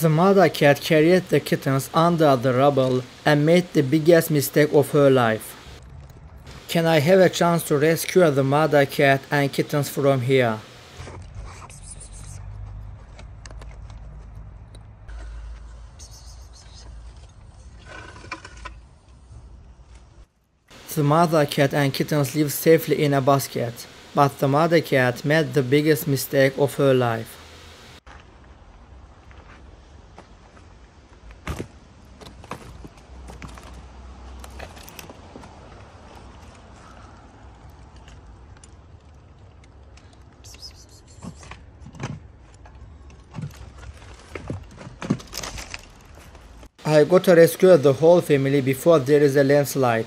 The mother cat carried the kittens under the rubble and made the biggest mistake of her life. Can I have a chance to rescue the mother cat and kittens from here? The mother cat and kittens live safely in a basket, but the mother cat made the biggest mistake of her life. I gotta rescue the whole family before there is a landslide.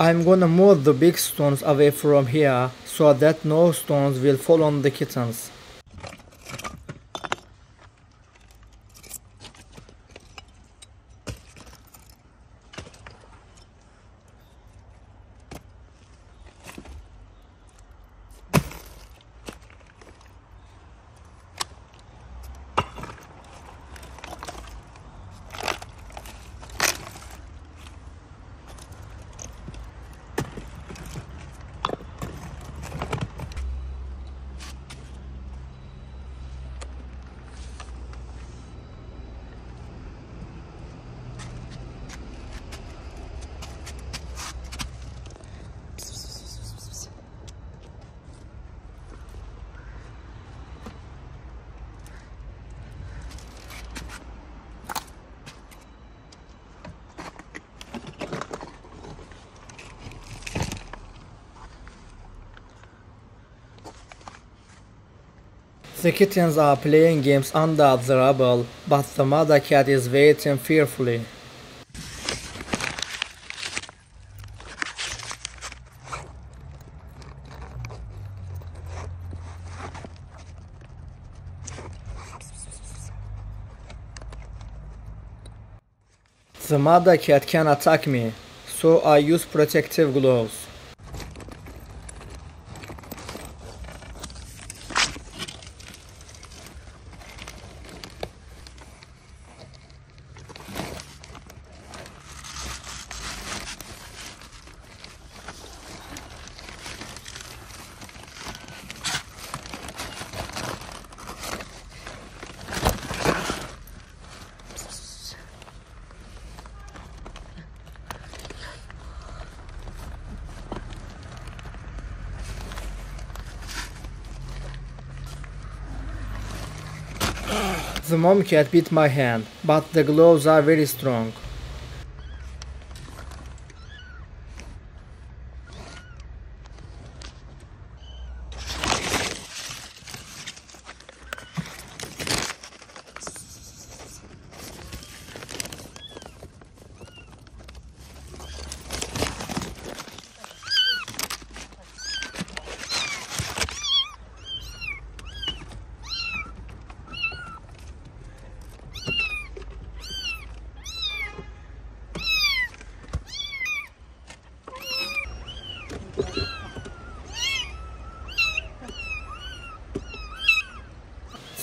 I'm gonna move the big stones away from here so that no stones will fall on the kittens. The kittens are playing games under the rubble, but the mother cat is waiting fearfully. The mother cat can attack me, so I use protective gloves. The mom cat bit my hand, but the gloves are very strong.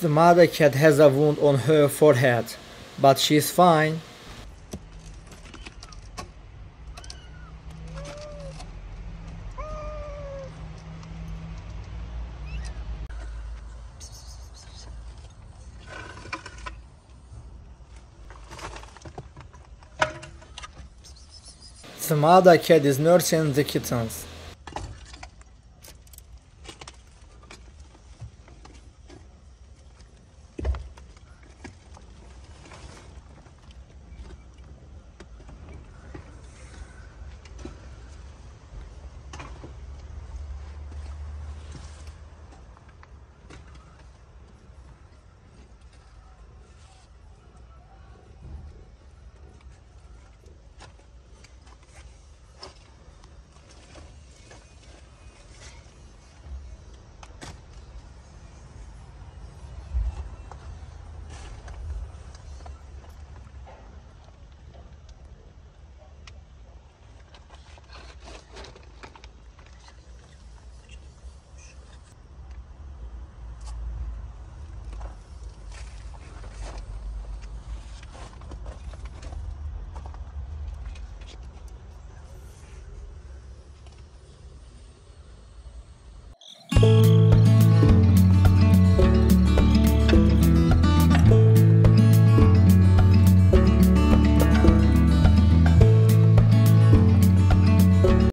The mother cat has a wound on her forehead, but she's fine. The mother cat is nursing the kittens.